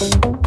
you